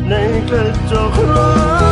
naked, so close.